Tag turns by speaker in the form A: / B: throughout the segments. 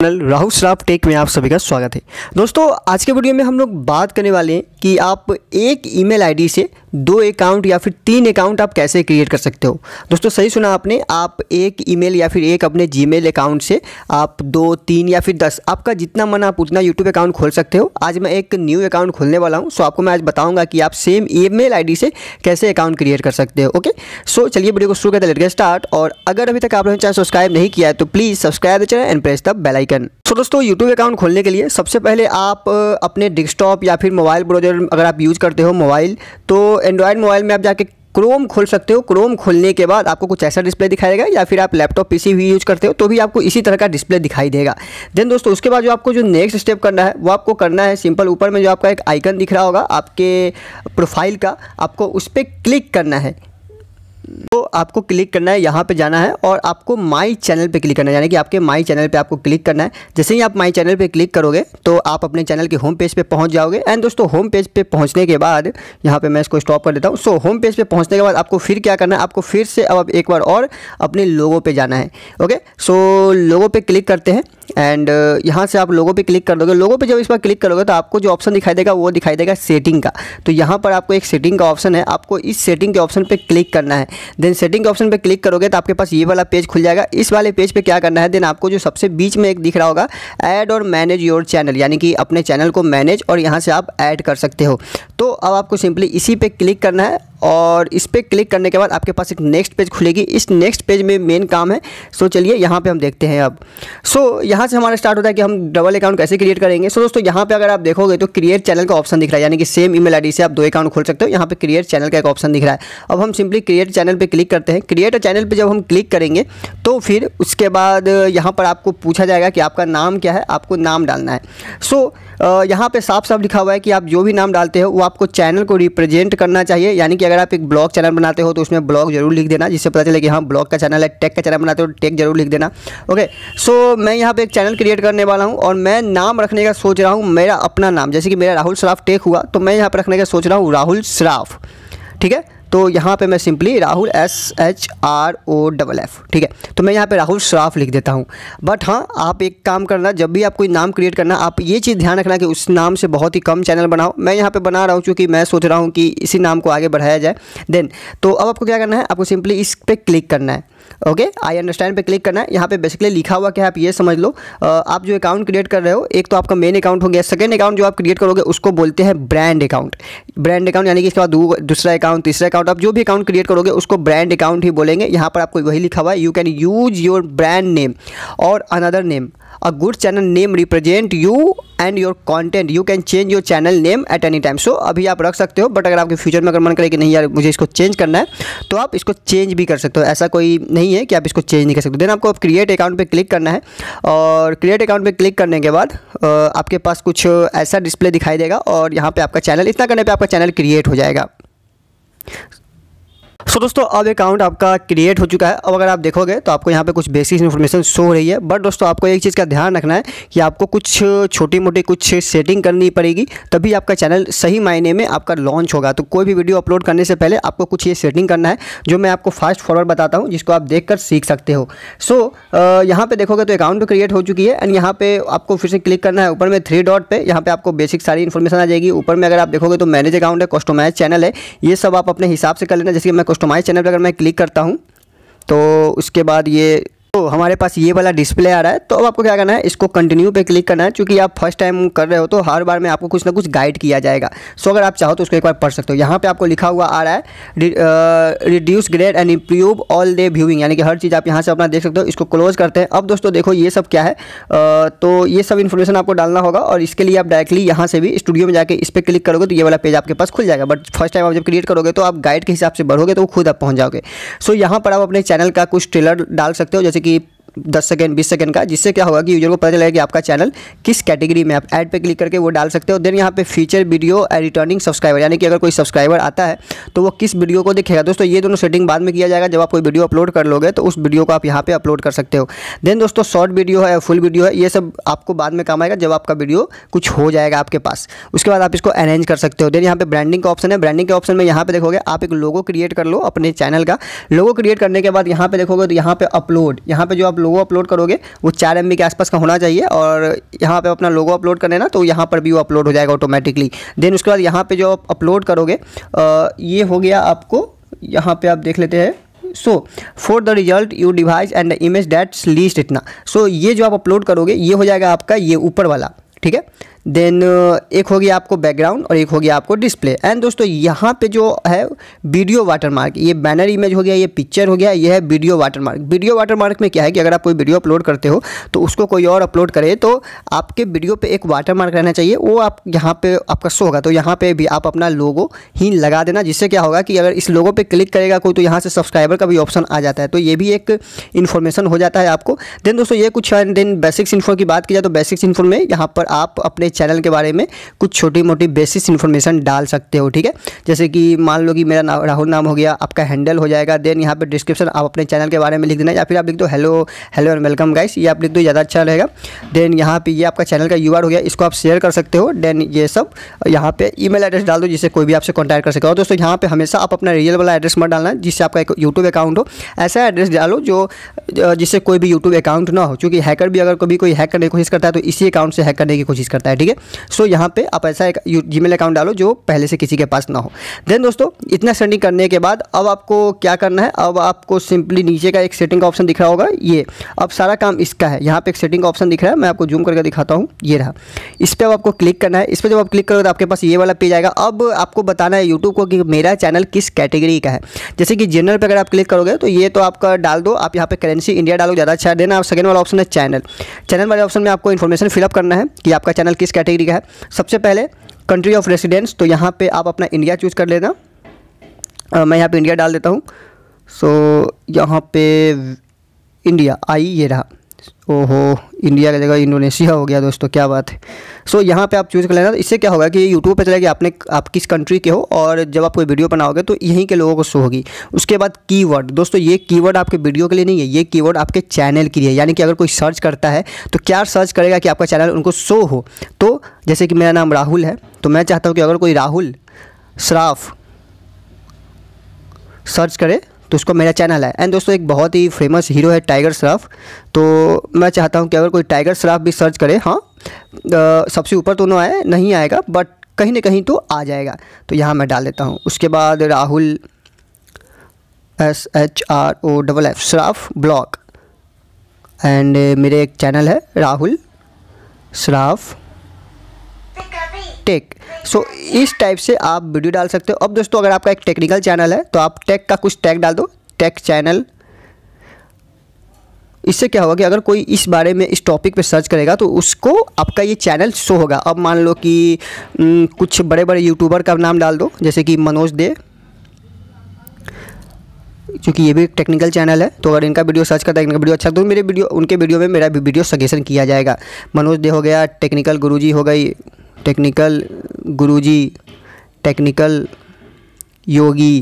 A: Channel Rahul Shroff take में आप सभी का स्वागत है। दोस्तों, आज के वीडियो में हम लोग बात करने वाले हैं कि आप एक ईमेल आईडी से दो अकाउंट या फिर तीन अकाउंट आप कैसे क्रिएट कर सकते हो। दोस्तों, सही सुना आपने, आप एक ईमेल या फिर एक अपने जीमेल अकाउंट से आप दो, तीन या फिर दस, आपका जितना मन, आप उतना यूट्यूब अकाउंट खोल सकते हो। आज मैं एक न्यू अकाउंट खोलने वाला हूँ सो आपको मैं आज बताऊँगा कि आप सेम ई मेल से कैसे अकाउंट क्रिएट कर सकते हो ओके सो चलिए वीडियो को शुरू करते लेट स्टार्ट और अगर अभी तक आप लोगों ने चैनल सब्सक्राइब नहीं किया है तो please subscribe the channel and press the bell icon so दोस्तों यूट्यूब अकाउंट खोलने के लिए सबसे पहले आप अपने डेस्कटॉप या फिर मोबाइल ब्राउज़र अगर आप यूज़ करते हो मोबाइल तो एंड्रॉयड मोबाइल में आप जाके क्रोम खोल सकते हो। क्रोम खोलने के बाद आपको कुछ ऐसा डिस्प्ले दिखाई देगा या फिर आप लैपटॉप पीसी भी यूज़ करते हो तो भी आपको इसी तरह का डिस्प्ले दिखाई देगा। देन दोस्तों, उसके बाद जो आपको जो नेक्स्ट स्टेप करना है, वो आपको करना है सिंपल ऊपर में जो आपका एक आइकन दिख रहा होगा, आपके प्रोफ़ाइल का, आपको उस पर क्लिक करना है। तो आपको क्लिक करना है, यहाँ पे जाना है और आपको माई चैनल पे क्लिक करना है। यानी कि आपके माई चैनल पे आपको क्लिक करना है। जैसे ही आप माई चैनल पे क्लिक करोगे तो आप अपने चैनल के होम पेज पे पहुँच जाओगे। एंड दोस्तों होम पेज पे पहुँचने के बाद, यहाँ पे मैं इसको स्टॉप कर देता हूँ। सो होम पेज पे पहुँचने के बाद आपको फिर क्या करना है? आपको फिर से अब एक बार और अपने लोगों पर जाना है। ओके सो लोगों पर क्लिक करते हैं। एंड यहाँ से आप लोगों पे क्लिक कर दोगे। लोगों पे जब इस बार क्लिक करोगे तो आपको जो ऑप्शन दिखाई देगा, वो दिखाई देगा सेटिंग का। तो यहाँ पर आपको एक सेटिंग का ऑप्शन है। आपको इस सेटिंग के ऑप्शन पे क्लिक करना है। देन सेटिंग के ऑप्शन पर क्लिक करोगे तो आपके पास ये वाला पेज खुल जाएगा। इस वाले पेज पर क्या करना है? देन आपको जो सबसे बीच में एक दिख रहा होगा ऐड और मैनेज योर चैनल यानी कि अपने चैनल को मैनेज और यहाँ से आप ऐड कर सकते हो। तो अब आपको सिंपली इसी पर क्लिक करना है। और इस पर क्लिक करने के बाद आपके पास एक नेक्स्ट पेज खुलेगी। इस नेक्स्ट पेज में मेन काम है। सो चलिए यहाँ पे हम देखते हैं अब। सो यहाँ से हमारा स्टार्ट होता है कि हम डबल अकाउंट कैसे क्रिएट करेंगे। सो दोस्तों, यहाँ पे अगर आप देखोगे तो क्रिएट चैनल का ऑप्शन दिख रहा है। यानी कि सेम ईमेल आईडी से आप दो अकाउंट खोल सकते हो। यहाँ पे क्रिएट चैनल का एक ऑप्शन दिख रहा है। अब हम सिंपली क्रिएट चैनल पर क्लिक करते हैं। क्रिएट चैनल पर जब हम क्लिक करेंगे तो फिर उसके बाद यहाँ पर आपको पूछा जाएगा कि आपका नाम क्या है? आपको नाम डालना है। सो यहाँ पे साफ़ साफ़ लिखा हुआ है कि आप जो भी नाम डालते हो, वो आपको चैनल को रिप्रेजेंट करना चाहिए। यानी कि अगर आप एक ब्लॉग चैनल बनाते हो तो उसमें ब्लॉग ज़रूर लिख देना, जिससे पता चले कि हाँ ब्लॉग का चैनल है, टेक का चैनल बनाते हो, टेक ज़रूर लिख देना। ओके, सो मैं यहाँ पर एक चैनल क्रिएट करने वाला हूँ, और मैं नाम रखने का सोच रहा हूँ, मेरा अपना नाम। जैसे कि मेरा राहुल श्राफ टेक हुआ तो मैं यहाँ पर रखने का सोच रहा हूँ, राहुल श्राफ। ठीक है? तो यहाँ पे मैं simply Rahul S H R O double F ठीक है? तो मैं यहाँ पे राहुल श्राफ लिख देता हूँ। बट हाँ आप एक काम करना, जब भी आप कोई नाम क्रिएट करना, आप ये चीज़ ध्यान रखना कि उस नाम से बहुत ही कम चैनल बनाओ। मैं यहाँ पे बना रहा हूँ क्योंकि मैं सोच रहा हूँ कि इसी नाम को आगे बढ़ाया जाए। देन तो अब आपको क्या करना है? आपको सिंपली इस पर क्लिक करना है। ओके आई अंडरस्टैंड पे क्लिक करना है। यहाँ पे बेसिकली लिखा हुआ क्या है, आप ये समझ लो। आप जो अकाउंट क्रिएट कर रहे हो, एक तो आपका मेन अकाउंट हो गया। सेकेंड अकाउंट जो आप क्रिएट करोगे, उसको बोलते हैं ब्रांड अकाउंट ब्रांड अकाउंट यानी कि इसके बाद दूसरा अकाउंट तीसरा अकाउंट आप जो भी अकाउंट क्रिएट करोगे, उसको ब्रांड अकाउंट ही बोलेंगे। यहाँ पर आपको वही लिखा हुआ है you can use your brand name और another name a good channel name represent you and your content you can change your channel name at any time so अभी आप रख सकते हो बट अगर आपके फ्यूचर में अगर मन करे कि नहीं यार, मुझे इसको चेंज करना है तो आप इसको चेंज भी कर सकते हो। ऐसा कोई नहीं है कि आप इसको चेंज नहीं कर सकते। देन आपको क्रिएट अकाउंट पे क्लिक करना है और क्रिएट अकाउंट पे क्लिक करने के बाद आपके पास कुछ ऐसा डिस्प्ले दिखाई देगा और यहाँ पर आपका चैनल इतना करने पर आपका चैनल क्रिएट हो जाएगा। सो दोस्तों, अब अकाउंट आपका क्रिएट हो चुका है। अब अगर आप देखोगे तो आपको यहाँ पे कुछ बेसिक इन्फॉर्मेशन शो हो रही है। बट दोस्तों, आपको एक चीज़ का ध्यान रखना है कि आपको कुछ छोटी मोटी कुछ सेटिंग करनी पड़ेगी, तभी आपका चैनल सही मायने में आपका लॉन्च होगा। तो कोई भी वीडियो अपलोड करने से पहले आपको कुछ ये सेटिंग करना है, जो मैं आपको फास्ट फॉरवर्ड बताता हूँ, जिसको आप देख सीख सकते हो। सो यहाँ पर देखोगे तो अकाउंट तो क्रिएट हो चुकी है। एंड यहाँ पर आपको फिर से क्लिक करना है ऊपर में थ्री डॉट पर यहाँ पर आपको बेसिक सारी इन्फॉर्मेशन आ जाएगी। ऊपर में अगर आप देखोगे तो मैनेज अकाउंट है कस्टमाइज चैनल है। ये सब आप अपने हिसाब से कर लेना। जैसे कि मैं कस्टमाइज चैनल पर अगर मैं क्लिक करता हूँ तो उसके बाद ये तो हमारे पास ये वाला डिस्प्ले आ रहा है। तो अब आपको क्या करना है? इसको कंटिन्यू पे क्लिक करना है। क्योंकि आप फ़र्स्ट टाइम कर रहे हो तो हर बार में आपको कुछ ना कुछ गाइड किया जाएगा। सो अगर आप चाहो तो उसको एक बार पढ़ सकते हो। यहाँ पे आपको लिखा हुआ आ रहा है reduce grade and improve all day viewing यानी कि हर चीज़ आप यहाँ से अपना देख सकते हो। इसको क्लोज करते हैं। अब दोस्तों देखो ये सब क्या है? तो ये सब इन्फॉर्मेशन आपको डालना होगा और इसके लिए आप डायरेक्टली यहाँ से भी स्टूडियो में जाकर इस पर क्लिक करोगे तो ये वाला पेज आपके पास खुल जाएगा। बट फ़र्स्ट टाइम आप जब क्रिएट करोगे तो आप गाइड के हिसाब से बढ़ोगे तो खुद आप पहुँच जाओगे। सो यहाँ पर आप अपने चैनल का कुछ ट्रेलर डाल सकते हो, जैसे कि दस सेकेंड बीस सेकेंड का, जिससे क्या होगा कि यूज़र को पता चलेगा कि आपका चैनल किस कैटेगरी में आप ऐड पे क्लिक करके वो डाल सकते हो। देन यहाँ पे फीचर वीडियो रिटर्निंग सब्सक्राइबर यानी कि अगर कोई सब्सक्राइबर आता है तो वो किस वीडियो को देखेगा? दोस्तों, ये दोनों सेटिंग बाद में किया जाएगा। जब आप कोई वीडियो अपलोड कर लोगे तो उस वीडियो को आप यहाँ पर अपलोड कर सकते हो। देन दोस्तों शॉर्ट वीडियो है फुल वीडियो है, ये सब आपको बाद में काम आएगा जब आपका वीडियो कुछ हो जाएगा आपके पास। उसके बाद आप इसको अरेंज कर सकते हो। देन यहाँ पे ब्रांडिंग का ऑप्शन है। ब्रांडिंग के ऑप्शन में यहाँ पे देखोगे, आप एक लोगो क्रिएट कर लो अपने चैनल का। लोगो क्रिएट करने के बाद यहाँ पे देखोगे तो यहाँ पे अपलोड यहाँ पे जो आप लोगो अपलोड करोगे, वो चार एमबी के आसपास का होना चाहिए और यहाँ पे अपना लोगो अपलोड करने ना तो यहाँ पर भी वो अपलोड हो जाएगा ऑटोमेटिकली देन उसके बाद यहाँ पे जो आप अपलोड करोगे ये हो गया आपको, यहाँ पे आप देख लेते हैं। So for the result you device and image that's least इतना सो ये जो आप अपलोड करोगे, ये हो जाएगा आपका ये ऊपर वाला, ठीक है? देन uh, एक हो गया आपको बैकग्राउंड और एक हो गया आपको डिस्प्ले एंड दोस्तों यहाँ पे जो है वीडियो वाटरमार्क ये बैनर इमेज हो गया ये पिक्चर हो गया ये है वीडियो वाटरमार्क वीडियो वाटरमार्क में क्या है कि अगर आप कोई वीडियो अपलोड करते हो तो उसको कोई और अपलोड करे तो आपके वीडियो पे एक वाटरमार्क रहना चाहिए. वो आप यहाँ पर आपका शो होगा. तो यहाँ पर भी आप अपना लोगो ही लगा देना जिससे क्या होगा कि अगर इस लोगो पर क्लिक करेगा कोई तो यहाँ से सब्सक्राइबर का भी ऑप्शन आ जाता है. तो ये भी एक इन्फॉर्मेशन हो जाता है आपको. देन दोस्तों ये कुछ देन बेसिक्स इन्फो की बात की जाए तो बेसिक्स इन्फो में यहाँ पर आप अपने चैनल के बारे में कुछ छोटी मोटी बेसिस इन्फॉर्मेशन डाल सकते हो, ठीक है? जैसे कि मान लो कि मेरा नाम राहुल नाम हो गया, आपका हैंडल हो जाएगा देन यहाँ पर डिस्क्रिप्शन आप अपने चैनल के बारे में लिख देना, या फिर आप लिख दो hello hello and welcome guys ये आप लिख दो ज़्यादा अच्छा रहेगा। देन यहाँ पे ये आपका चैनल का यू हो गया, इसको आप शेयर कर सकते हो देन ये सब यहाँ पे ईमेल एड्रेस डाल दो जिससे कोई भी आपसे कॉन्टैक्ट कर सके। और दोस्तों, यहाँ पे हमेशा आप अपना रियल वाला एड्रेस मत डालना, जिससे आपका एक यूट्यूब अकाउंट हो। ऐसा एड्रेस डालो जो जिससे कोई भी यूट्यूब अकाउंट ना हो, क्योंकि हैकर भी अगर कभी कोई हैक करने की कोशिश करता है तो इसी अकाउंट से हैक करने की कोशिश करता है, ठीक है? सो यहाँ पे आप ऐसा एक जी अकाउंट डालो जो पहले से किसी के पास ना हो। देन दोस्तों, इतना सेटिंग करने के बाद अब आपको क्या करना है? अब आपको सिंपली नीचे का एक सेटिंग का ऑप्शन दिख रहा होगा, ये। अब सारा काम इसका है। यहाँ पे एक सेटिंग का ऑप्शन दिख रहा है, मैं आपको जूम करके दिखाता हूँ, ये रहा। इस पर अब आपको क्लिक करना है। इस पर जब आप क्लिक करोगे तो आपके पास ये वाला पेज आएगा। अब आपको बताना है यूट्यूब को कि मेरा चैनल किस कैटेगरी का है। जैसे कि जनरल पर अगर आप क्लिक करोगे तो ये तो आपका डाल दो, आप यहाँ पे करेंसी इंडिया डालो, ज़्यादा अच्छा देना। सेकंड वाला ऑप्शन है चैनल चैनल वाले ऑप्शन में आपको इन्फॉर्मेशन फिलअप करना है कि आपका चैनल किस कैटेगरी का है। सबसे पहले कंट्री ऑफ़ रेसिडेंस तो यहाँ पे आप अपना इंडिया चूज़ कर लेना। आ, मैं यहाँ पे इंडिया डाल देता हूँ। सो यहाँ पे इंडिया आई ये रहा। ओहो इंडिया की जगह इंडोनेशिया हो गया दोस्तों क्या बात है। सो so, यहाँ पे आप चूज़ कर लेना। इससे क्या होगा कि यूट्यूब पे चलेगा कि आपने आप किस कंट्री के हो और जब आप कोई वीडियो बनाओगे तो यहीं के लोगों को शो होगी। उसके बाद कीवर्ड दोस्तों ये कीवर्ड आपके वीडियो के लिए नहीं है ये कीवर्ड आपके चैनल के लिए यानी कि अगर कोई सर्च करता है तो क्या सर्च करेगा कि आपका चैनल उनको शो हो? तो जैसे कि मेरा नाम राहुल है तो मैं चाहता हूँ कि अगर कोई राहुल श्राफ सर्च करे तो उसको मेरा चैनल है। एंड दोस्तों, एक बहुत ही फ़ेमस हीरो है टाइगर श्रॉफ तो मैं चाहता हूँ कि अगर कोई टाइगर श्रॉफ भी सर्च करे हाँ सबसे ऊपर तो ना आए, नहीं आएगा बट कहीं ना कहीं तो आ जाएगा। तो यहाँ मैं डाल देता हूँ। उसके बाद Rahul S H R O double F Shroff blog and मेरे एक चैनल है, राहुल श्राफ टेक सो इस टाइप से आप वीडियो डाल सकते हो। अब दोस्तों, अगर आपका एक टेक्निकल चैनल है तो आप टेक का कुछ टैग डाल दो। टेक चैनल इससे क्या होगा कि अगर कोई इस बारे में इस टॉपिक पे सर्च करेगा तो उसको आपका ये चैनल शो होगा। अब मान लो कि कुछ बड़े बड़े यूट्यूबर का नाम डाल दो, जैसे कि मनोज दे। क्योंकि ये भी टेक्निकल चैनल है तो अगर इनका वीडियो सर्च करता है, इनका वीडियो अच्छा तो मेरे वीडियो उनके वीडियो में मेरा वीडियो सजेशन किया जाएगा। मनोज दे हो गया टेक्निकल गुरुजी हो गई technical Guruji technical Yogi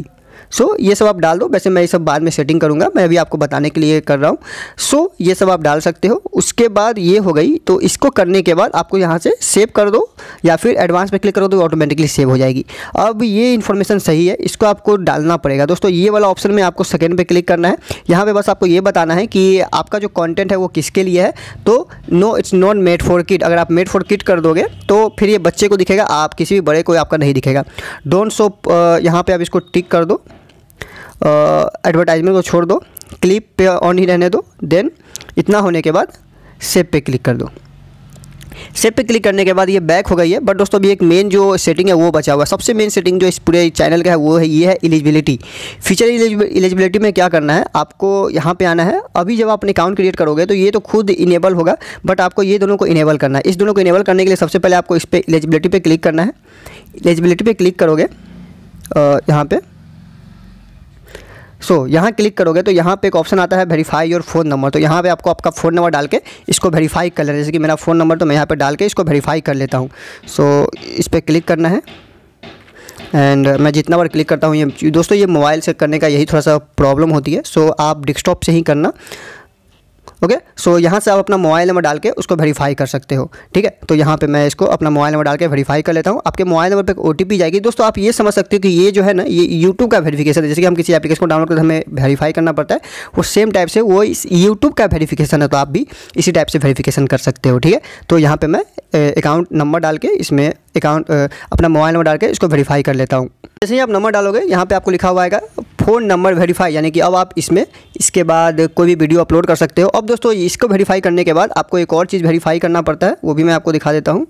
A: so so, ये सब आप डाल दो। वैसे मैं ये सब बाद में सेटिंग करूँगा। मैं अभी आपको बताने के लिए कर रहा हूँ। सो so, ये सब आप डाल सकते हो। उसके बाद ये हो गई। तो इसको करने के बाद आपको यहाँ से सेव कर दो या फिर एडवांस में क्लिक करो तो ऑटोमेटिकली सेव हो जाएगी। अब ये इन्फॉर्मेशन सही है। इसको आपको डालना पड़ेगा। दोस्तों ये वाला ऑप्शन में आपको सेकेंड पर क्लिक करना है। यहाँ पर बस आपको ये बताना है कि आपका जो कॉन्टेंट है वो किसके लिए है। तो no it's not made for kit अगर आप मेड फॉर किट कर दोगे तो फिर ये बच्चे को दिखेगा। आप किसी भी बड़े को आपका नहीं दिखेगा। डोंट सो यहाँ पर आप इसको टिक कर दो। एडवर्टाइजमेंट को छोड़ दो क्लिप पे ऑन ही रहने दो देन इतना होने के बाद सेव पे क्लिक कर दो। सेव पे क्लिक करने के बाद ये बैक हो गई है बट दोस्तों अभी एक मेन जो सेटिंग है वो बचा हुआ है। सबसे मेन सेटिंग जो इस पूरे चैनल का है, वो है, ये है एलिजिबिलिटी फीचर एलिजिबिलिटी में क्या करना है, आपको यहाँ पे आना है। अभी जब आप अकाउंट क्रिएट करोगे तो ये तो खुद इनेबल होगा बट आपको ये दोनों को इनेबल करना है। इस दोनों को इनेबल करने के लिए सबसे पहले आपको इस पर एलिजिबिलिटी पर क्लिक करना है। एलिजिबिलिटी पर क्लिक करोगे यहाँ पर सो so, यहाँ क्लिक करोगे तो यहाँ पे एक ऑप्शन आता है वेरीफाई योर फ़ोन नंबर तो यहाँ पे आपको आपका फ़ोन नंबर डाल के इसको वेरीफाई कर लेना जैसे कि मेरा फ़ोन नंबर तो मैं यहाँ पे डाल के इसको वेरीफाई कर लेता हूँ। सो so, इस पर क्लिक करना है। एंड मैं जितना बार क्लिक करता हूँ ये दोस्तों ये मोबाइल से करने का यही थोड़ा सा प्रॉब्लम होती है। सो so, आप डेस्कटॉप से ही करना। ओके सो यहाँ से आप अपना मोबाइल नंबर डाल के उसको वेरीफाई कर सकते हो। ठीक है? तो यहाँ पे मैं इसको अपना मोबाइल नंबर डाल के वेरीफाई कर लेता हूँ। आपके मोबाइल नंबर पर ओ जाएगी। दोस्तों, आप ये समझ सकते हो कि ये जो है ना, ये यूट्यूब का वेरीफिकेशन है। जैसे कि हम किसी एप्लीकेशन को डाउनलोड करते हमें वेरीफाई करना पड़ता है। वो सेम टाइप से वो इस यूट्यूब का वेरीफिकेशन है तो आप भी इसी टाइप से वेरीफिकेशन कर सकते हो। ठीक है? तो यहाँ पर मैं अकाउंट नंबर डाल के इसमें अकाउंट अपना मोबाइल नंबर डाल के इसको वेरीफाई कर लेता हूँ। जैसे ही आप नंबर डालोगे, यहाँ पे आपको लिखा हुआ आएगा फ़ोन नंबर वेरीफाई यानी कि अब आप इसमें इसके बाद कोई भी वीडियो अपलोड कर सकते हो। अब दोस्तों इसको वेरीफाई करने के बाद आपको एक और चीज़ वेरीफाई करना पड़ता है, वो भी मैं आपको दिखा देता हूँ।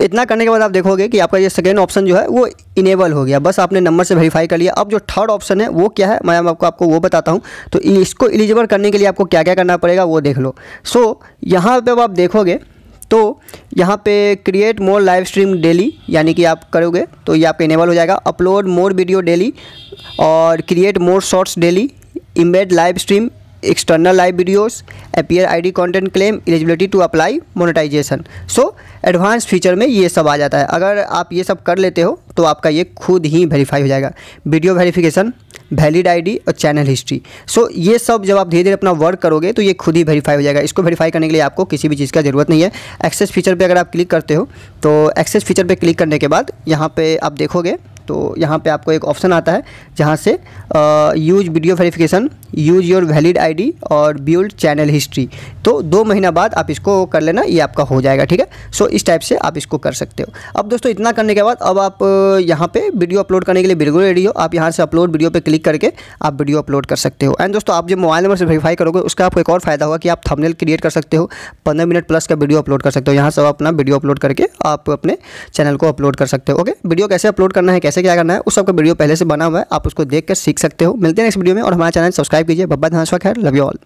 A: इतना करने के बाद आप देखोगे कि आपका ये सेकेंड ऑप्शन जो है, वो इनेबल हो गया। बस आपने नंबर से वेरीफाई कर लिया। अब जो थर्ड ऑप्शन है, वो क्या है, मैं आपको आपको वो बताता हूँ। तो इसको एलिजिबल करने के लिए आपको क्या क्या करना पड़ेगा, वो देख लो। सो यहाँ पर आप देखोगे तो यहाँ पे create more live stream daily यानी कि आप करोगे तो ये आपका इनेबल हो जाएगा। अपलोड मोर वीडियो डेली और create more shorts daily embed live stream external live videos appear ID content claim eligibility to apply monetisation so advance feature में ये सब आ जाता है। अगर आप ये सब कर लेते हो तो आपका ये खुद ही वेरीफाई हो जाएगा। वीडियो वेरिफिकेशन वैलिड आईडी और चैनल हिस्ट्री सो so, ये सब जब आप धीरे धीरे अपना वर्क करोगे तो ये खुद ही वेरीफाई हो जाएगा। इसको वेरीफाई करने के लिए आपको किसी भी चीज़ का ज़रूरत नहीं है। एक्सेस फीचर पे अगर आप क्लिक करते हो तो एक्सेस फीचर पे क्लिक करने के बाद यहाँ पे आप देखोगे तो यहाँ पे आपको एक ऑप्शन आता है, जहाँ से use video verification use your valid ID और बिल्ड चैनल हिस्ट्री तो दो महीना बाद आप इसको कर लेना, ये आपका हो जाएगा, ठीक है? सो इस टाइप से आप इसको कर सकते हो। अब दोस्तों, इतना करने के बाद, अब आप यहाँ पे वीडियो अपलोड करने के लिए बिल्कुल रेडी हो। आप यहाँ से अपलोड वीडियो पे क्लिक करके आप वीडियो अपलोड कर सकते हो। एंड दोस्तों, आप जब मोबाइल नंबर से वेरीफाई करोगे, उसका आपको एक और फ़ायदा होगा कि आप थंबनेल क्रिएट कर सकते हो, पंद्रह मिनट प्लस का वीडियो अपलोड कर सकते हो। यहाँ से अपना वीडियो अपलोड करके आप अपने चैनल को अपलोड कर सकते हो ओके वीडियो कैसे अपलोड करना है कैसे क्या करना है, उस सबका वीडियो पहले से बना हुआ है, आप उसको देख कर सीख सकते हो। मिलते हैं नेक्स्ट वीडियो में और हमारा चैनल सब्सक्राइब कीजिए। बब्बा धनस्वा खैर लव यू ऑल